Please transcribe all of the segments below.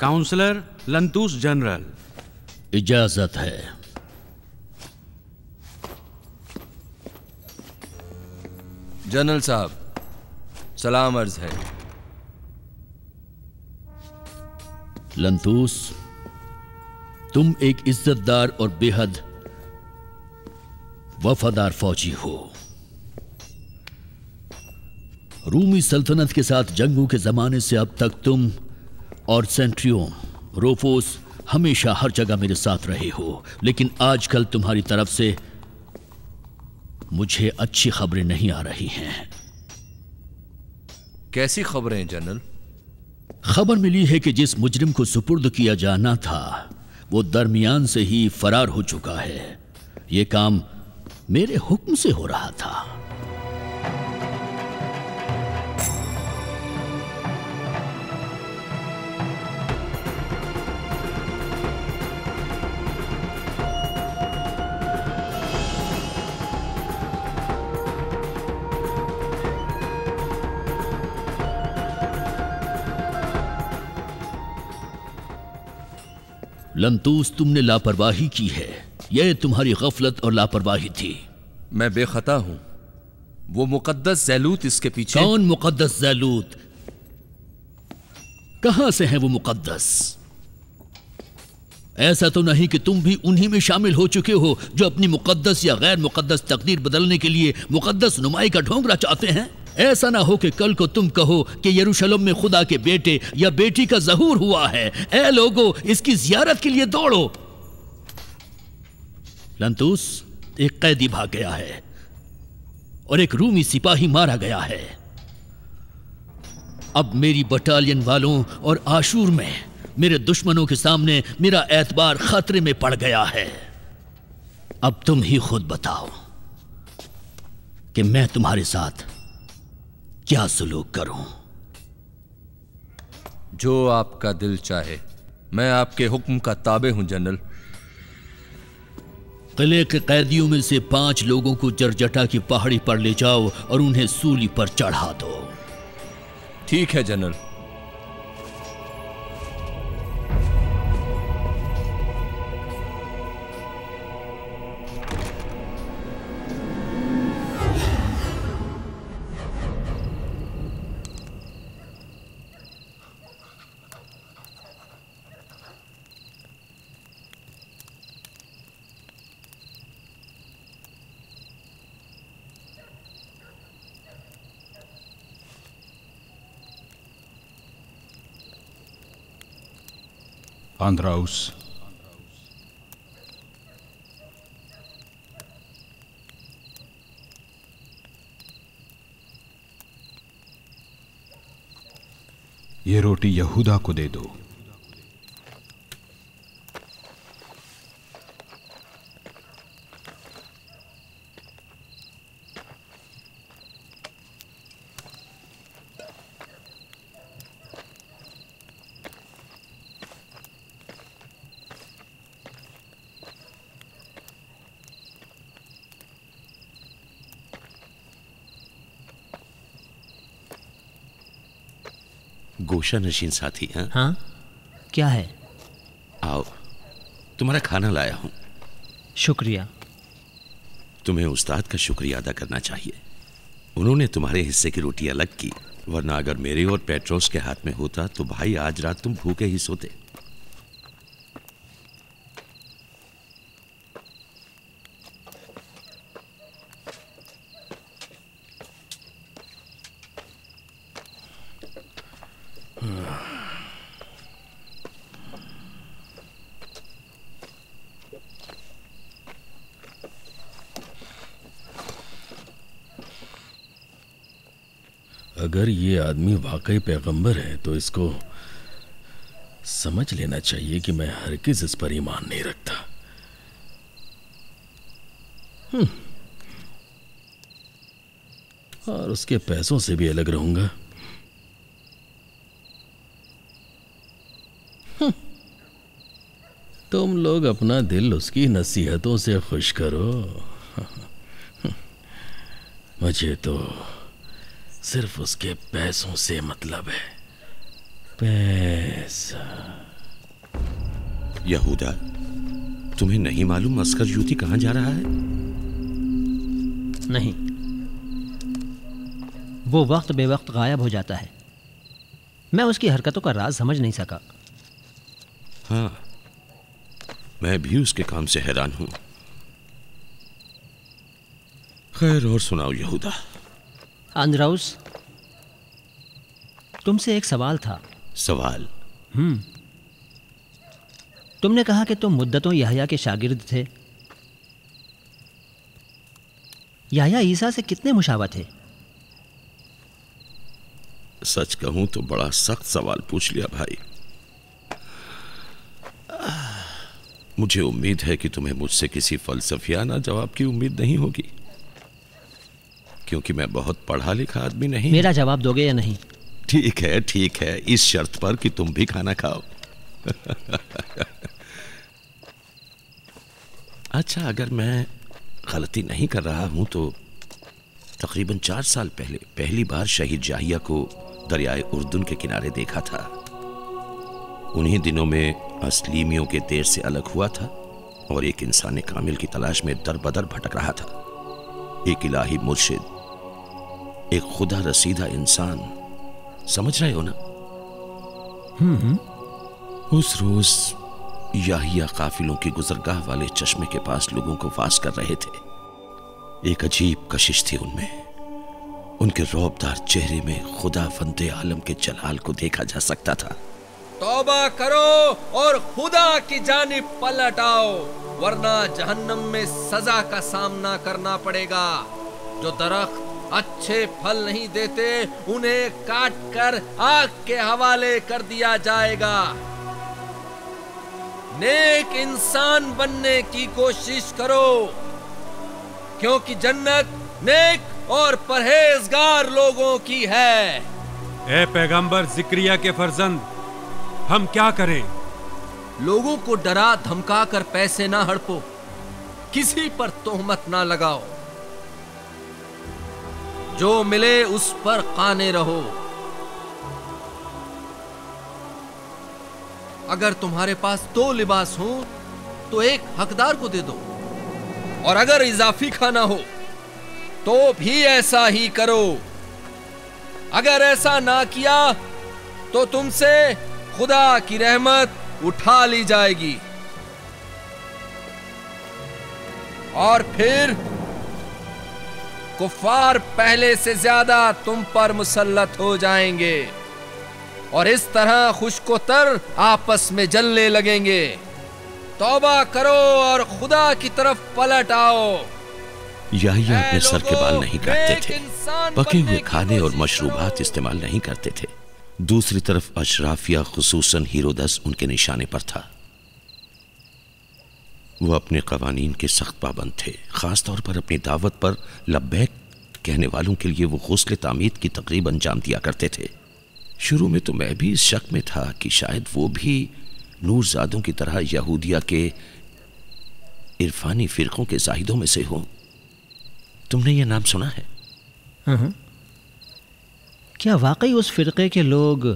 Counsellor लंतूस general इजाज़त है। General साहब सलाम अर्ज़ है। लंतूस तुम एक इज्जतदार और बेहद वफादार फौजी हो। रूमी सल्तनत के साथ जंगों के जमाने से अब तक तुम और सेंट्रियो रोफोस हमेशा हर जगह मेरे साथ रहे हो। लेकिन आजकल तुम्हारी तरफ़ से मुझे अच्छी खबरें नहीं आ रही हैं। कैसी खबरें जनरल? खबर मिली है कि जिस मुजरिम को सुपुर्द किया जाना था वो दरमियान से ही फरार हो चुका है। ये काम मेरे हुक्म से हो रहा था। लंतूस तुमने लापरवाही की है। यह तुम्हारी गफलत और लापरवाही थी। मैं बेखता हूँ। वो मुकद्दस जैलूत इसके पीछे कौन मुकद्दस जैलूत? कहाँ से है वो मुकद्दस? ऐसा तो नहीं कि तुम भी उन्हीं में शामिल हो चुके हो जो अपनी मुकद्दस या गैर मुकद्दस तकदीर बदलने के लिए मुकद्दस नुमाई का ढोंगरा चाहते हैं। ऐसा ना हो कि कल को तुम कहो कि यरूशलेम में खुदा के बेटे या बेटी का जहूर हुआ है। ए लोगो, इसकी जियारत के लिए दौड़ो। लंतूस एक कैदी भाग गया है और एक रूमी सिपाही मारा गया है। अब मेरी बटालियन वालों और आशूर में, मेरे दुश्मनों के सामने मेरा एतबार खतरे में पड़ गया है। अब तुम ही खुद बताओ कि मैं तुम्हारे साथ क्या सुलूक करूँ? जो आपका दिल चाहे। मैं आपके हुक्म का ताबे हूँ जनरल। किले के कैदियों में से पाँच लोगों को जरजटा की पहाड़ी पर ले जाओ और उन्हें सूली पर चढ़ा दो। ठीक है जनरल। आंद्राउस ये रोटी यहूदा को दे दो। गोशा नशीन साथी हैं? हाँ? क्या है? आओ तुम्हारा खाना लाया हूँ। शुक्रिया। तुम्हें उस्ताद का शुक्रिया अदा करना चाहिए। उन्होंने तुम्हारे हिस्से की रोटी अलग की वरना अगर मेरे और पेट्रोस के हाथ में होता तो भाई आज रात तुम भूखे ही सोते। अगर ये आदमी वाकई पैगंबर है तो इसको समझ लेना चाहिए कि मैं हरगिज इस पर ईमान नहीं रखता हम्म। और उसके पैसों से भी अलग रहूँगा हम्म। तुम लोग अपना दिल उसकी नसीहतों से खुश करो मुझे तो सिर्फ़ उसके पैसों से मतलब है। पैसा। यहूदा तुम्हें नहीं मालूम अस्कर यूती कहाँ जा रहा है? नहीं। वो वक्त बेवक्त गायब हो जाता है। मैं उसकी हरकतों का राज समझ नहीं सका। हाँ मैं भी उसके काम से हैरान हूँ। खैर और सुनाओ यहूदा। अंद्राउस तुमसे एक सवाल था। सवाल? हम्म। तुमने कहा कि तुम मुद्दतों याह्या के शागिर्द थे। याह्या ईसा से कितने मुशावा थे सच कहूँ तो बड़ा सख्त सवाल पूछ लिया भाई। मुझे उम्मीद है कि तुम्हें मुझसे किसी फलसफियाना जवाब की उम्मीद नहीं होगी। क्योंकि मैं बहुत पढ़ा लिखा आदमी नहीं। मेरा जवाब दोगे या नहीं? ठीक है ठीक है इस शर्त पर कि तुम भी खाना खाओ। अच्छा अगर मैं गलती नहीं कर रहा हूँ तो तकरीबन चार साल पहले पहली बार शहीद जाहिया को दरियाए उर्दुन के किनारे देखा था। उन्हीं दिनों में असलीमियों के देर से अलग हुआ था और एक इंसान कामिल की तलाश में दर बदर भटक रहा था। एक इलाही मुर्शिद एक खुदा रसीदा इंसान। समझ रहे हो ना? हम्म। उस रोज याहिया काफिलों की गुजरगाह वाले चश्मे के पास लोगों को वास कर रहे थे। एक अजीब कशिश थी उनमें। उनके रौबदार चेहरे में खुदा फंदे आलम के जलाल को देखा जा सकता था। तौबा करो और खुदा की जानिब पलट आओ वरना जहन्नम में सजा का सामना करना पड़ेगा जो दरख्त अच्छे फल नहीं देते उन्हें काट कर आग के हवाले कर दिया जाएगा। नेक इंसान बनने की कोशिश करो क्योंकि जन्नत नेक और परहेजगार लोगों की है। ए पैगंबर जिक्रिया के फर्जंद हम क्या करें? लोगों को डरा धमका कर पैसे ना हड़पो किसी पर तोहमत ना लगाओ। जो मिले उस पर काने रहो। अगर तुम्हारे पास दो लिबास हो तो एक हकदार को दे दो। और अगर इजाफी खाना हो तो भी ऐसा ही करो। अगर ऐसा ना किया तो तुमसे खुदा की रहमत उठा ली जाएगी। और फिर कुफार पहले से ज़्यादा तुम पर मुसल्लत हो जाएँगे। और इस तरह खुशकोतर आपस में जलने लगेंगे। तौबा करो और खुदा की तरफ़ पलट आओ। याहिया अपने सर के बाल नहीं काटते थे। पके हुए खाने और मशरूबात इस्तेमाल नहीं करते थे। दूसरी तरफ़ अशराफिया खसूसन हीरोदस उनके निशाने पर था। वो अपने कवानीन के सख्त पाबंद थे। खास तौर पर अपनी दावत पर लब्बैक कहने वालों के लिए वो गौसले तामीद की तकरीब अंजाम दिया करते थे। शुरू में तो मैं भी इस शक में था कि शायद वो भी नूरजादों की तरह यहूदिया के इरफानी फिरकों के जाहिदों में से हों। तुमने ये नाम सुना है? क्या वाकई उस फिरके के लोग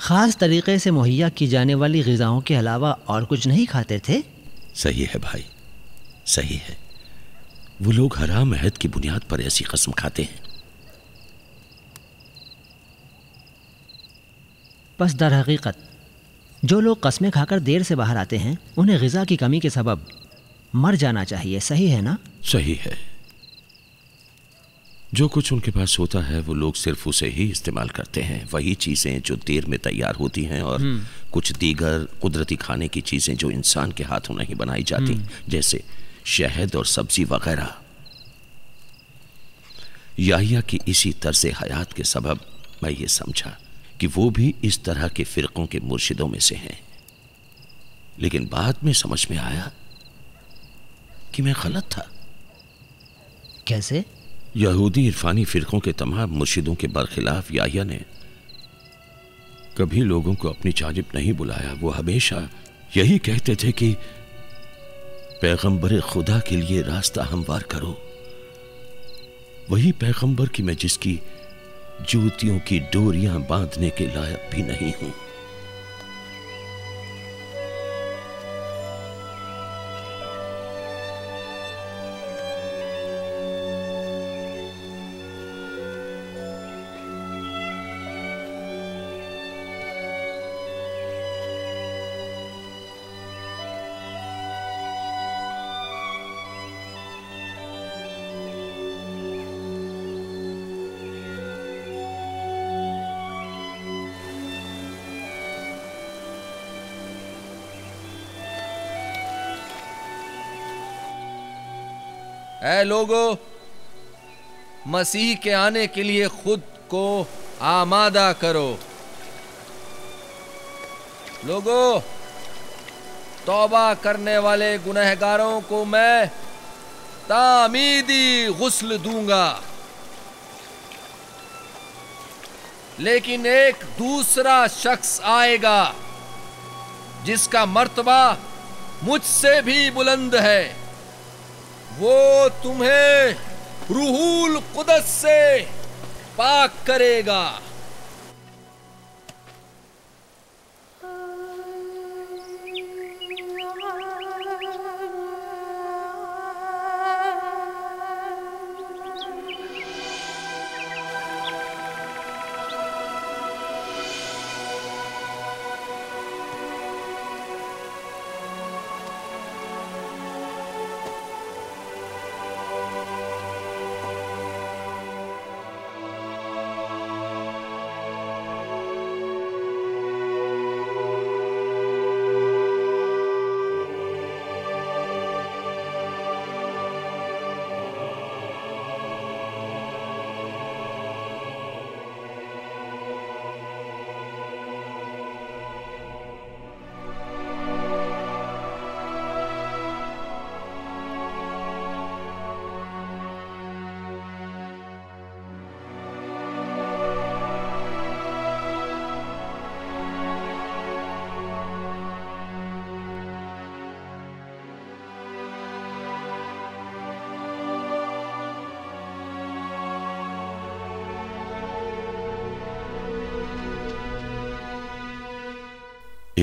ख़ास तरीके से मुहैया की जाने वाली गज़ाओं के अलावा और कुछ नहीं खाते थे? सही है भाई सही है। वो लोग हराम अहद की बुनियाद पर ऐसी कसम खाते हैं। बस दर हकीकत जो लोग कस्में खाकर देर से बाहर आते हैं उन्हें गज़ा की कमी के सबब मर जाना चाहिए सही है ना? सही है। जो कुछ उनके पास होता है वो लोग सिर्फ़ उसे ही इस्तेमाल करते हैं। वही चीज़ें जो देर में तैयार होती हैं और कुछ दीगर कुदरती खाने की चीज़ें जो इंसान के हाथों नहीं बनाई जाती जैसे शहद और सब्ज़ी वगैरह। याहिया की इसी तर्ज हयात के सबब मैं ये समझा कि वो भी इस तरह के फ़िरक़ों के मुर्शिदों में से हैं। लेकिन बाद में समझ में आया कि मैं गलत था। कैसे? यहूदी इरफानी फ़िरक़ों के तमाम मुर्शिदों के बरखिलाफ याहिया ने कभी लोगों को अपनी जानब नहीं बुलाया। वो हमेशा यही कहते थे कि, पैगंबर खुदा के लिए रास्ता हमवार करो। वही पैगंबर की मैं जिसकी जूतियों की डोरियाँ बांधने के लायक भी नहीं हूँ। लोगो, मसीह के आने के लिए खुद को आमादा करो। लोगो, तौबा करने वाले गुनहगारों को मैं तामीदी गुस्ल दूँगा। लेकिन एक दूसरा शख्स आएगा, जिसका मर्तबा मुझसे भी बुलंद है। वो तुम्हें रूहुल कुदस से पाक करेगा।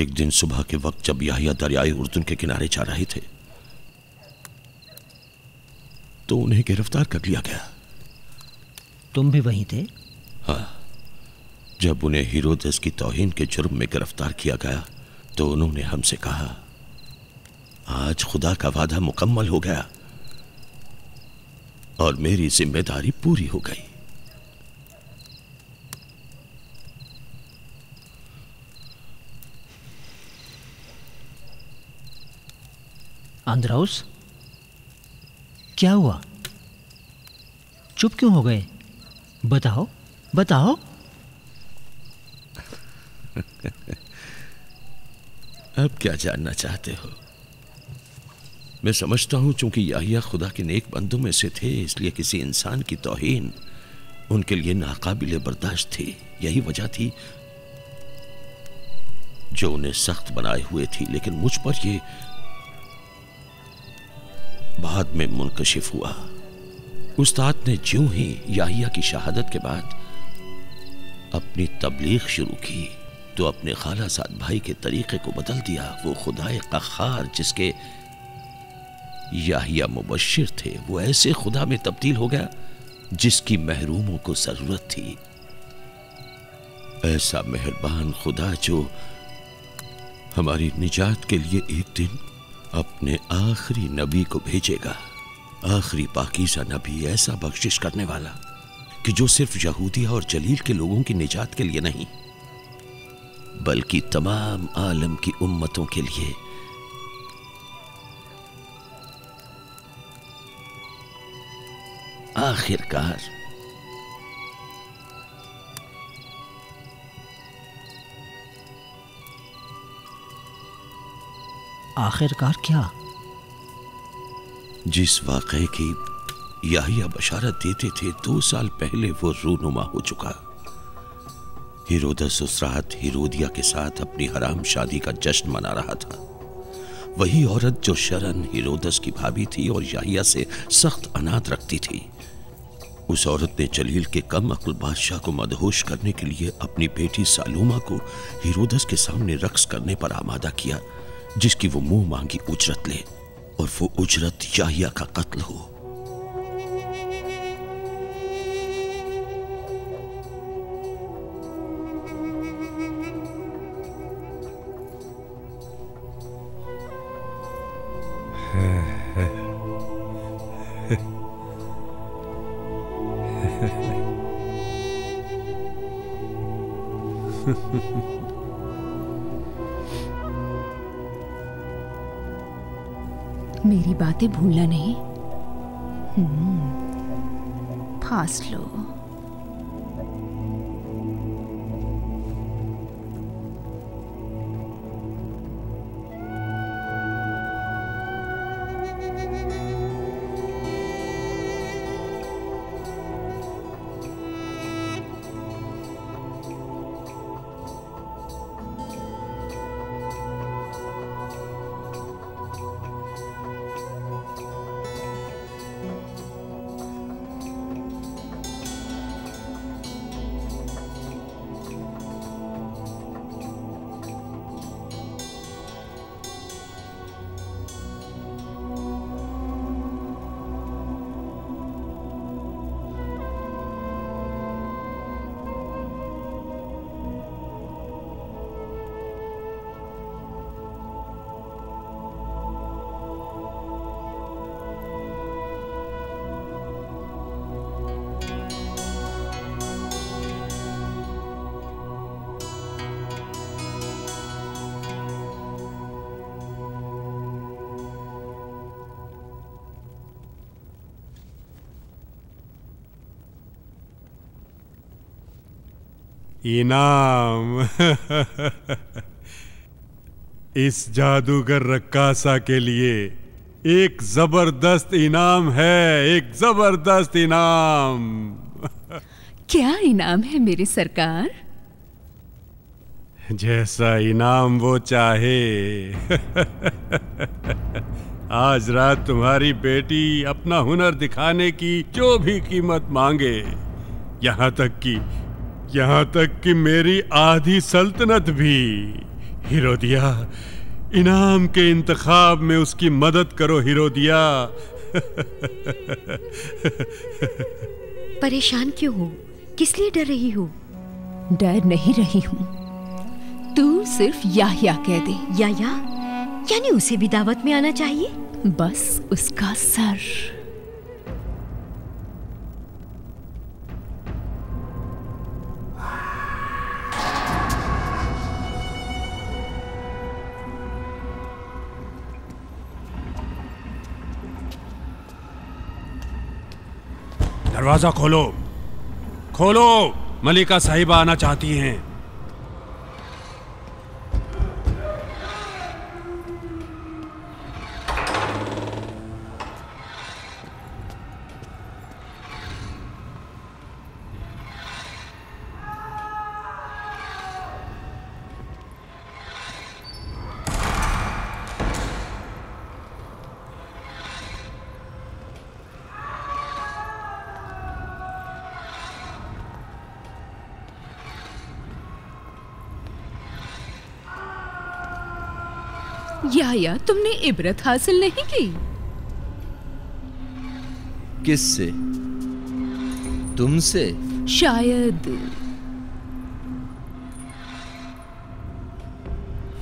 एक दिन सुबह के वक्त जब याहिया दरियाई उर्दून के किनारे जा रहे थे तो उन्हें गिरफ़्तार कर लिया गया। तुम भी वहीं थे? हाँ। जब उन्हें हीरोदस की तोहिन के जुर्म में गिरफ़्तार किया गया तो उन्होंने हमसे कहा आज खुदा का वादा मुकम्मल हो गया और मेरी ज़िम्मेदारी पूरी हो गई। आंद्राउस क्या हुआ? चुप क्यों हो गए? बताओ बताओ। अब क्या जानना चाहते हो? मैं समझता हूँ चूँकि याहिया खुदा के नेक बंदों में से थे, इसलिए किसी इंसान की तौहीन उनके लिए नाकाबिल बर्दाश्त थी। यही वजह थी जो उन्हें सख्त बनाए हुए थी, लेकिन मुझ पर यह बाद में मुनकशिफ हुआ। उस्ताद ने ज्यों ही याहिया की शहादत के बाद अपनी तबलीग शुरू की तो अपने खाला साद भाई के तरीके को बदल दिया। वो खुदाए कखार, जिसके याहिया मुबशिर थे, वो ऐसे खुदा में तब्दील हो गया, जिसकी महरूमों को ज़रूरत थी। ऐसा मेहरबान खुदा जो हमारी निजात के लिए एक दिन अपने आखिरी नबी को भेजेगा। आखिरी पाकीजा नबी ऐसा बख्शिश करने वाला कि जो सिर्फ़ यहूदिया और जलील के लोगों की निजात के लिए नहीं, बल्कि तमाम आलम की उम्मतों के लिए। आखिरकार आखिरकार क्या? जिस वाक़े की याहिया बशारत देते थे, दो साल पहले वो रूनुमा हो चुका। हिरोदस उस रात हिरोदिया के साथ अपनी हराम शादी का जश्न मना रहा था। वही औरत जो शरण हिरोदस की भाभी थी और याहिया से सख्त अनाद रखती थी। उस औरत ने जलील के कम अकुल बादशाह को मदहोश करने के लिए अपनी बेटी सालूमा को हिरोदस के सामने रक्स करने पर आमादा किया। जिसकी वो मुँह मांगी उजरत ले और वो उजरत याहिया का कत्ल हो। इनाम। इस जादूगर रक्कासा के लिए एक ज़बरदस्त इनाम है एक ज़बरदस्त इनाम। क्या इनाम है मेरी सरकार? जैसा इनाम वो चाहे। आज रात तुम्हारी बेटी अपना हुनर दिखाने की जो भी कीमत मांगे यहाँ तक कि यहाँ तक कि मेरी आधी सल्तनत भी। हिरोदिया इनाम के इंतखाब में उसकी मदद करो हिरोदिया। परेशान क्यों हो? किस लिए डर रही हो? डर नहीं रही हूँ। तू सिर्फ़ या या कह दे। या या यानी उसे भी दावत में आना चाहिए? बस उसका सर। दरवाज़ा खोलो। खोलो। मलिका साहिबा आना चाहती हैं याया तुमने इबरत हासिल नहीं की। किससे? तुमसे? शायद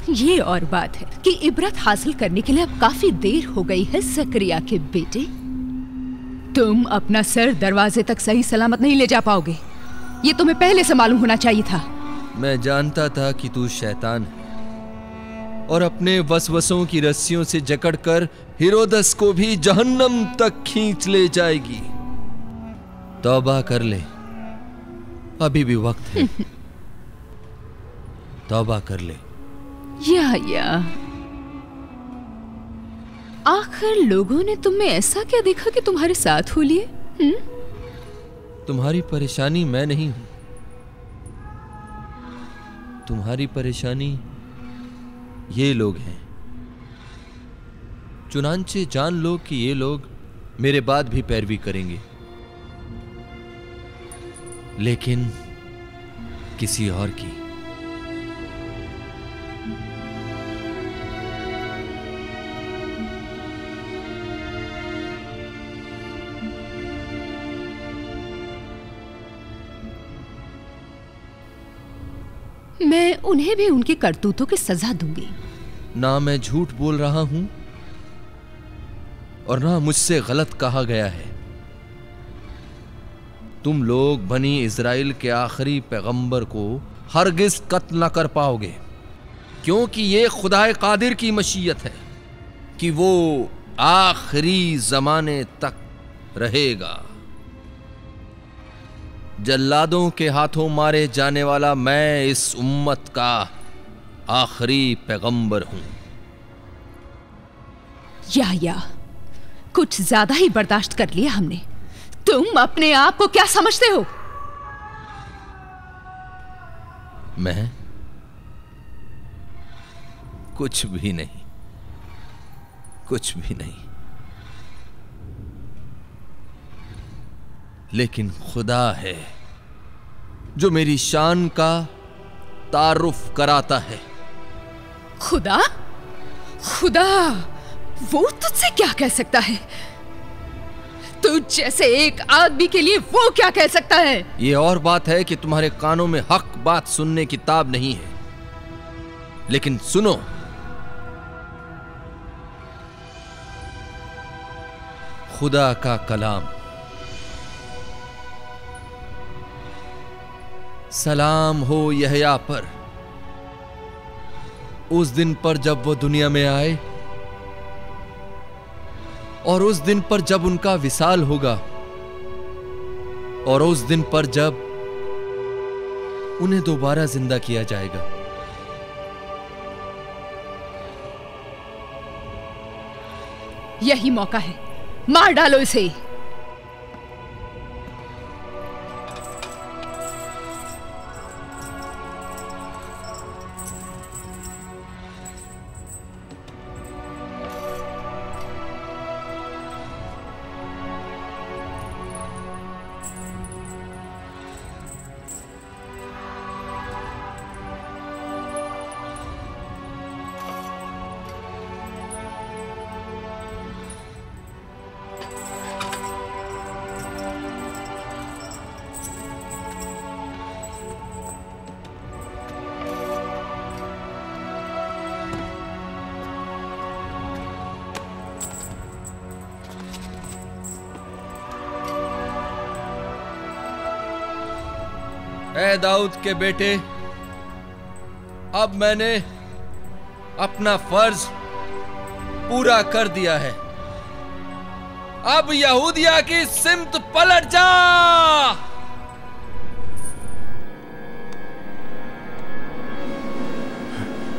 ये और बात है कि इबरत हासिल करने के लिए अब काफ़ी देर हो गई है सक्रिया के बेटे। तुम अपना सर दरवाजे तक सही सलामत नहीं ले जा पाओगे। ये तुम्हें पहले से मालूम होना चाहिए था। मैं जानता था कि तू शैतान है। और अपने वसवसों की रस्सियों से जकड़कर हिरोदस को भी जहन्नम तक खींच ले जाएगी। तौबा कर ले। अभी भी वक्त है। तौबा कर ले। या या। आखिर लोगों ने तुम्हें ऐसा क्या देखा कि तुम्हारे साथ हो लिए? हम्म? तुम्हारी परेशानी मैं नहीं हूँ। तुम्हारी परेशानी ये लोग हैं। चुनानचे जान लो कि ये लोग मेरे बाद भी पैरवी करेंगे। लेकिन किसी और की उन्हें भी उनके करतूतों की सजा दूँगी। ना मैं झूठ बोल रहा हूँ और ना मुझसे गलत कहा गया है। तुम लोग बनी इसराइल के आखिरी पैगंबर को हरगिज कत्ल न कर पाओगे, क्योंकि ये खुदाए कादिर की मशीयत है कि वो आखिरी जमाने तक रहेगा। जल्लादों के हाथों मारे जाने वाला मैं इस उम्मत का आखिरी पैगंबर हूँ। या या कुछ ज़्यादा ही बर्दाश्त कर लिया हमने। तुम अपने आप को क्या समझते हो? मैं कुछ भी नहीं कुछ भी नहीं। लेकिन खुदा है जो मेरी शान का तारुफ कराता है। खुदा? खुदा वो तुझसे क्या कह सकता है? तुझ जैसे एक आदमी के लिए वो क्या कह सकता है? ये और बात है कि तुम्हारे कानों में हक बात सुनने की ताब नहीं है। लेकिन सुनो। खुदा का कलाम। सलाम हो यहया पर। उस दिन पर जब वो दुनिया में आए, और उस दिन पर जब उनका विशाल होगा, और उस दिन पर जब उन्हें दोबारा ज़िंदा किया जाएगा। यही मौका है। मार डालो इसे। ए दाऊद के बेटे अब मैंने अपना फ़र्ज़ पूरा कर दिया है। अब यहूदिया की सिमत पलट जा।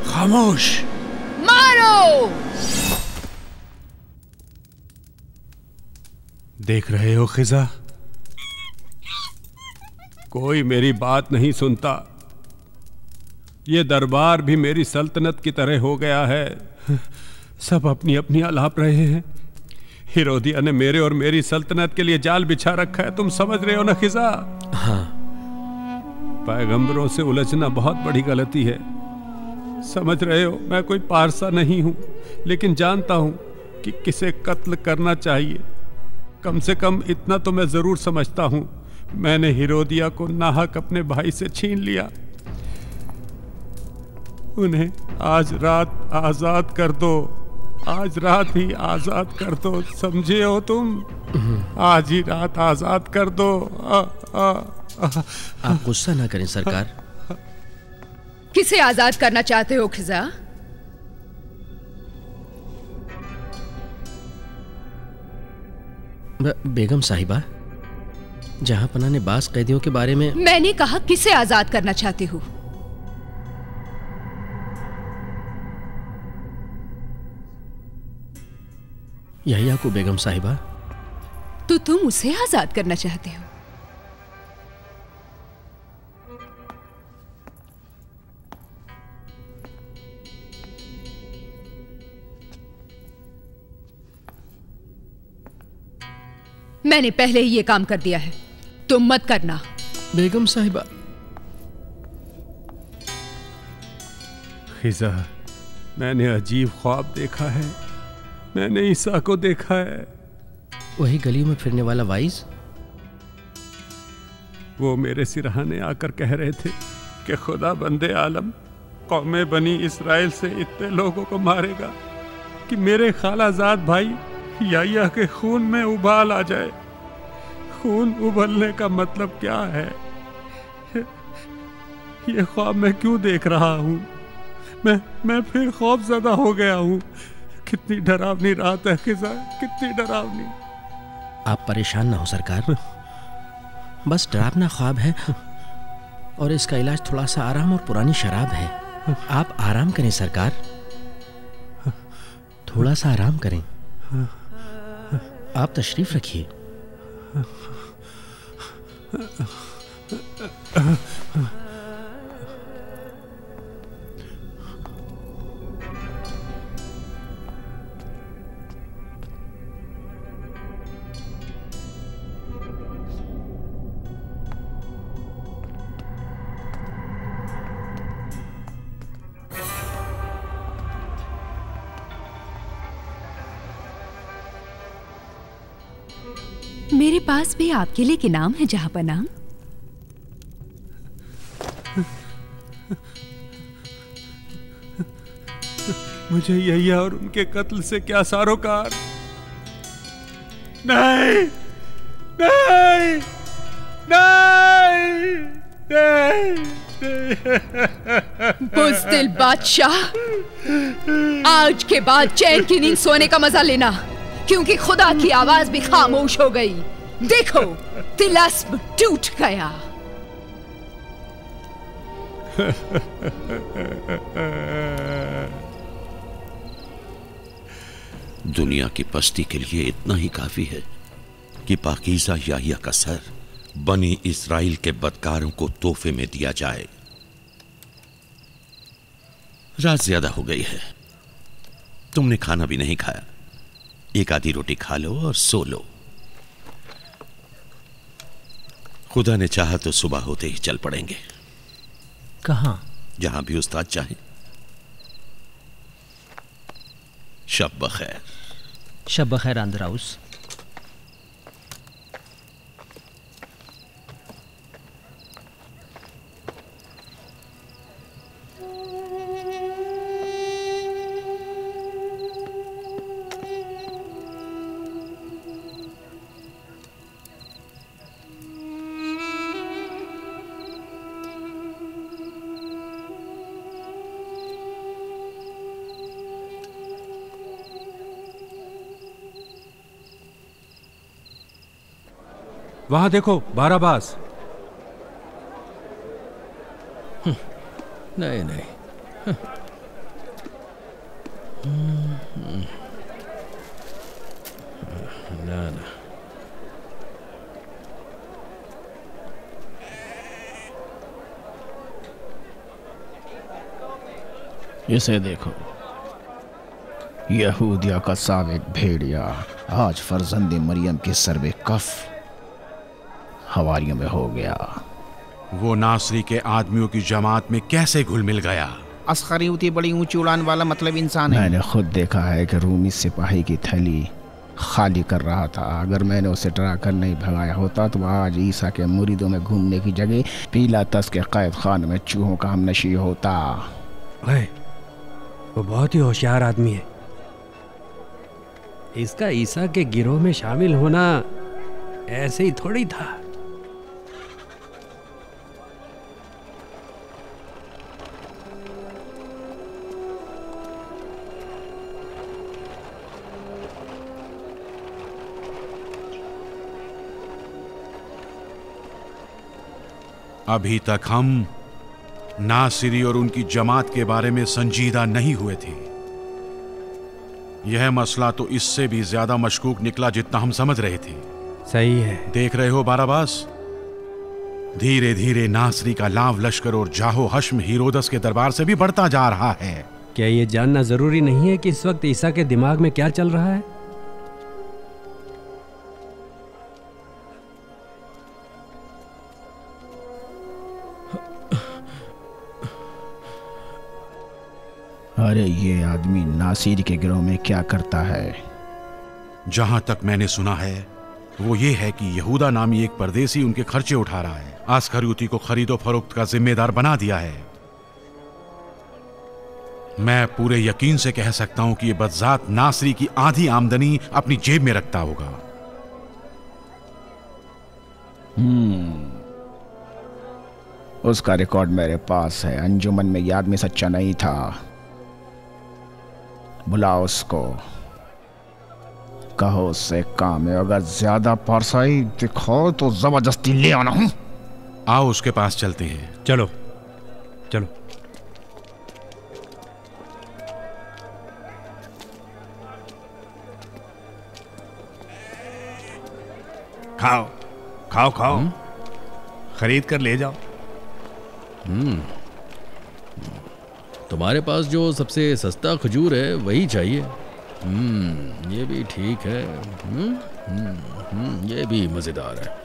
खामोश। मारो! देख रहे हो खिजा? कोई मेरी बात नहीं सुनता। ये दरबार भी मेरी सल्तनत की तरह हो गया है। सब अपनी अपनी अलाप रहे हैं। हिरोदिया ने मेरे और मेरी सल्तनत के लिए जाल बिछा रखा है। तुम समझ रहे हो ना खिजा? हाँ। पैगंबरों से उलझना बहुत बड़ी गलती है। समझ रहे हो मैं कोई पारसा नहीं हूँ लेकिन जानता हूँ कि किसे कत्ल करना चाहिए। कम से कम इतना तो मैं ज़रूर समझता हूँ। मैंने हिरोदिया को नाहक अपने भाई से छीन लिया। उन्हें आज रात आज़ाद कर दो। आज रात ही आज़ाद कर दो। समझे हो तुम? आज ही रात आज़ाद कर दो। आ, आ, आ, आप गुस्सा ना करें सरकार। किसे आज़ाद करना चाहते हो खिजा? बेगम साहिबा? जहाँ पना ने बास कैदियों के बारे में मैंने कहा किसे आज़ाद करना चाहते हो? यहिया को बेगम साहिबा। तो तुम उसे आज़ाद करना चाहते हो? मैंने पहले ही ये काम कर दिया है। तुम मत करना। बेगम साहिबा। खिजा मैंने अजीब ख्वाब देखा है। मैंने ईसा को देखा है। वही गली में फिरने वाला वाइज? वो मेरे सिरहाने आकर कह रहे थे कि खुदा बंदे आलम कौमे बनी इसराइल से इतने लोगों को मारेगा कि मेरे खालाजाद भाई याया के खून में उबाल आ जाए। खून उबलने का मतलब क्या है? ये ख्वाब मैं क्यों देख रहा हूँ? मैं मैं फिर खौफ ज़्यादा हो गया हूँ। कितनी डरावनी रात है खिजा कितनी डरावनी। आप परेशान ना हो, सरकार। बस डरावना ख्वाब है और इसका इलाज थोड़ा सा आराम और पुरानी शराब है। आप आराम करें, सरकार। थोड़ा सा आराम करें। आप तशरीफ़ रखिए। मेरे पास भी आपके लिए इनाम है जहाँ पर नाम। मुझे यही और उनके कत्ल से क्या सारोकार? नहीं! नहीं! नहीं! नहीं! बुजदिल बादशाह। आज के बाद चैन की नींद सोने का मज़ा लेना क्योंकि खुदा की आवाज़ भी खामोश हो गई। देखो, तिलस्म टूट गया। दुनिया की पस्ती के लिए इतना ही काफ़ी है कि पाकिजा याहिया का सर बनी इसराइल के बदकारों को तोहफे में दिया जाए। रात ज़्यादा हो गई है। तुमने खाना भी नहीं खाया। एक आधी रोटी खा लो और सो लो। खुदा ने चाहा तो सुबह होते ही चल पड़ेंगे। कहा? जहाँ भी उस्ताद चाहे। शब बखैर। शब बखैर अंदराउस वहाँ देखो, बाराबास। नहीं नहीं। ना ना। इसे देखो। यहूदिया का साबिक भेड़िया, आज फर्जंद मरियम के सरबे कफ। हवारियों में हो गया। वो नासरी के आदमियों की जमात में कैसे घुल मिल गया? असखरी होती बड़ी ऊँची उड़ान वाला मतलब इंसान है। मैंने खुद देखा है कि रूमी सिपाही की थैली खाली कर रहा था। अगर मैंने उसे डरा कर नहीं भगाया होता तो आज ईसा के मुरीदों में घूमने की जगह पीला तस के कैद खान में चूहों का हम नशी होता। है वो बहुत ही होशियार आदमी है। इसका ईसा के गिरोह में शामिल होना ऐसे ही थोड़ी था। अभी तक हम नासिरी और उनकी जमात के बारे में संजीदा नहीं हुए थे। यह मसला तो इससे भी ज़्यादा मशकूक निकला जितना हम समझ रहे थे। सही है। देख रहे हो बाराबास? धीरे धीरे नासरी का लाव लश्कर और जाहो हश्म हीरोदस के दरबार से भी बढ़ता जा रहा है। क्या ये जानना ज़रूरी नहीं है कि इस वक्त ईसा के दिमाग में क्या चल रहा है? अरे ये आदमी नासिर के गिरोह में क्या करता है? जहाँ तक मैंने सुना है वो ये है कि यहूदा नामी एक परदेसी उनके खर्चे उठा रहा है। आस्खरियुती को खरीदो फरोख्त का जिम्मेदार बना दिया है। मैं पूरे यकीन से कह सकता हूँ कि यह बदजात नासरी की आधी आमदनी अपनी जेब में रखता होगा। हम्म। उसका रिकॉर्ड मेरे पास है। अंजुमन में याद में सच्चा नहीं था। बुलाओ उसको। कहो उससे काम है अगर ज़्यादा परसाई दिखाओ तो ज़बरदस्ती ले आना हूँ। आओ उसके पास चलते हैं। चलो चलो। खाओ खाओ खाओ। खरीद कर ले जाओ। हम्म। तुम्हारे पास जो सबसे सस्ता खजूर है वही चाहिए। हम्म ये भी ठीक है। हम्म हम्म, हम्म, ये भी मज़ेदार है।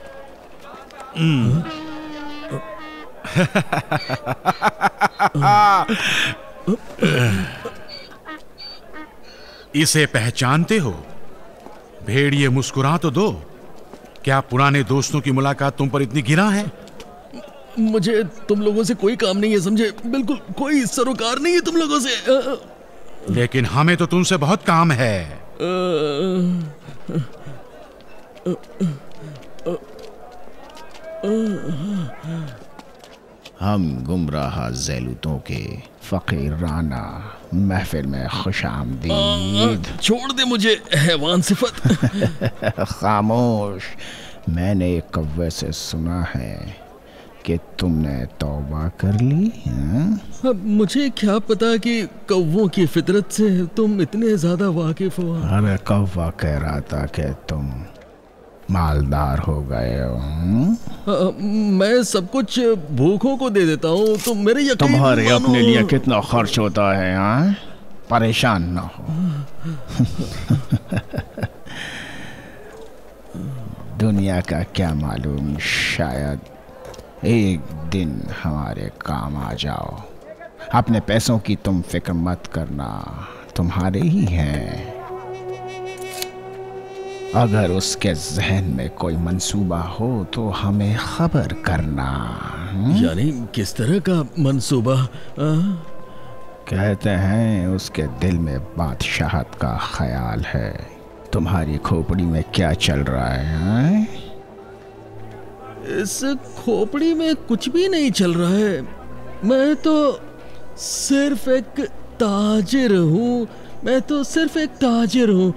इसे पहचानते हो? भेड़िए मुस्कुरा तो दो। क्या पुराने दोस्तों की मुलाकात तुम पर इतनी गिरा है? मुझे तुम लोगों से कोई काम नहीं है समझे? बिल्कुल कोई सरोकार नहीं है तुम लोगों से। लेकिन हमें तो तुमसे बहुत काम है। हम गुमराह जैलूतों के फकीर राना महफिल में खुश आमदीद छोड़ दे मुझे हैवान सिफत। खामोश मैंने एक कव्वे से सुना है। कि तुमने तौबा कर ली हाँ? अब मुझे क्या पता कि कौवों की फितरत से तुम इतने ज़्यादा वाकिफ हो अरे कौवा कह रहा था कि तुम मालदार हो गए हो हाँ? मैं सब कुछ भूखों को दे देता हूँ तुम मेरे यकीन तुम्हारे अपने लिए कितना खर्च होता है हाँ? परेशान ना हो दुनिया का क्या मालूम शायद एक दिन हमारे काम आ जाओ अपने पैसों की तुम फ़िक्र मत करना तुम्हारे ही हैं अगर उसके जहन में कोई मंसूबा हो तो हमें खबर करना हम्म? यानी किस तरह का मंसूबा? कहते हैं उसके दिल में बादशाहत का ख्याल है तुम्हारी खोपड़ी में क्या चल रहा है हैं? इस खोपड़ी में कुछ भी नहीं चल रहा है। मैं तो सिर्फ़ एक ताजिर हूँ। मैं तो सिर्फ़ एक ताजिर हूँ।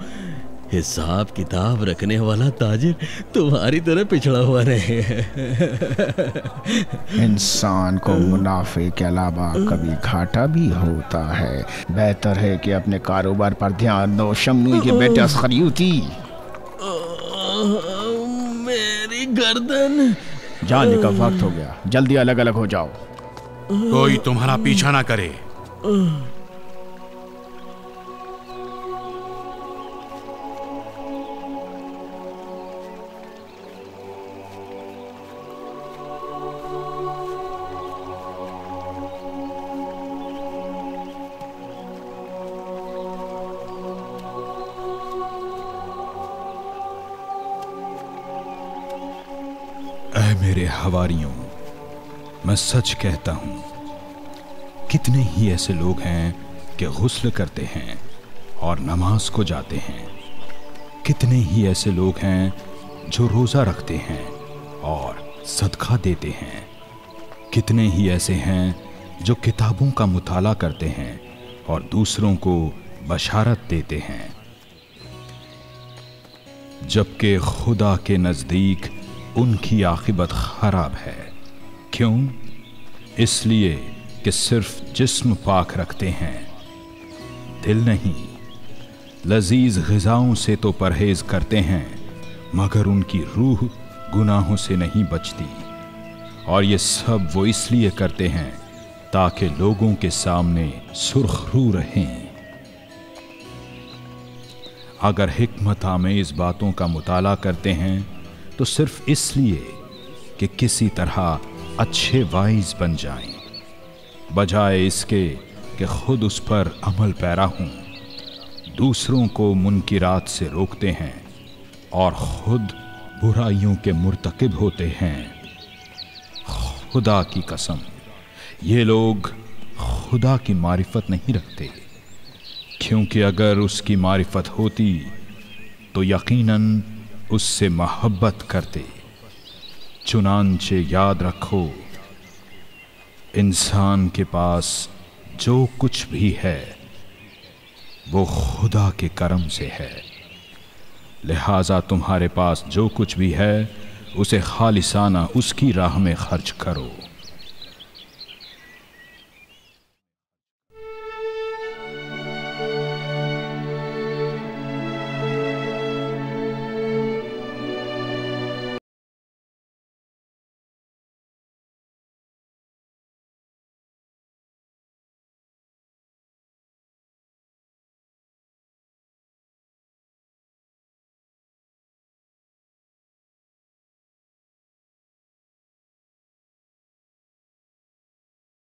हिसाब किताब रखने वाला ताजिर तुम्हारी तरह पिछड़ा हुआ नहीं है। इंसान को मुनाफे के अलावा कभी घाटा भी होता है। बेहतर है कि अपने कारोबार पर ध्यान दो शमनू के बेटे मेरी गर्दन। जाने का वक्त हो गया। जल्दी अलग अलग हो जाओ। कोई तुम्हारा पीछा ना करे। हवारियों मैं सच कहता हूँ, कितने ही ऐसे लोग हैं कि गुस्ल करते हैं और नमाज़ को जाते हैं। कितने ही ऐसे लोग हैं जो रोजा रखते हैं और सदका देते हैं। कितने ही ऐसे हैं जो किताबों का मुताला करते हैं और दूसरों को बशारत देते हैं। जबकि खुदा के नज़दीक उनकी आखिबत खराब है। क्यों? इसलिए कि सिर्फ़ जिस्म पाक रखते हैं। दिल नहीं। लजीज गजाओं से तो परहेज करते हैं, मगर उनकी रूह गुनाहों से नहीं बचती। और ये सब वो इसलिए करते हैं ताकि लोगों के सामने सुर्ख रू रहें। अगर हिकमत आमेज बातों का मुताला करते हैं तो सिर्फ़ इसलिए कि किसी तरह अच्छे वाइज बन जाएँ, बजाय इसके कि खुद उस पर अमल पैरा हूँ। दूसरों को मुनकिरात से रोकते हैं और खुद बुराइयों के मुरतकब होते हैं। खुदा की कसम ये लोग खुदा की मारिफत नहीं रखते। क्योंकि अगर उसकी मारिफत होती तो यकीनन उससे मोहब्बत करते। चुनानचे याद रखो। इंसान के पास जो कुछ भी है, वो खुदा के करम से है। लिहाजा तुम्हारे पास जो कुछ भी है, उसे खालिसाना उसकी राह में खर्च करो।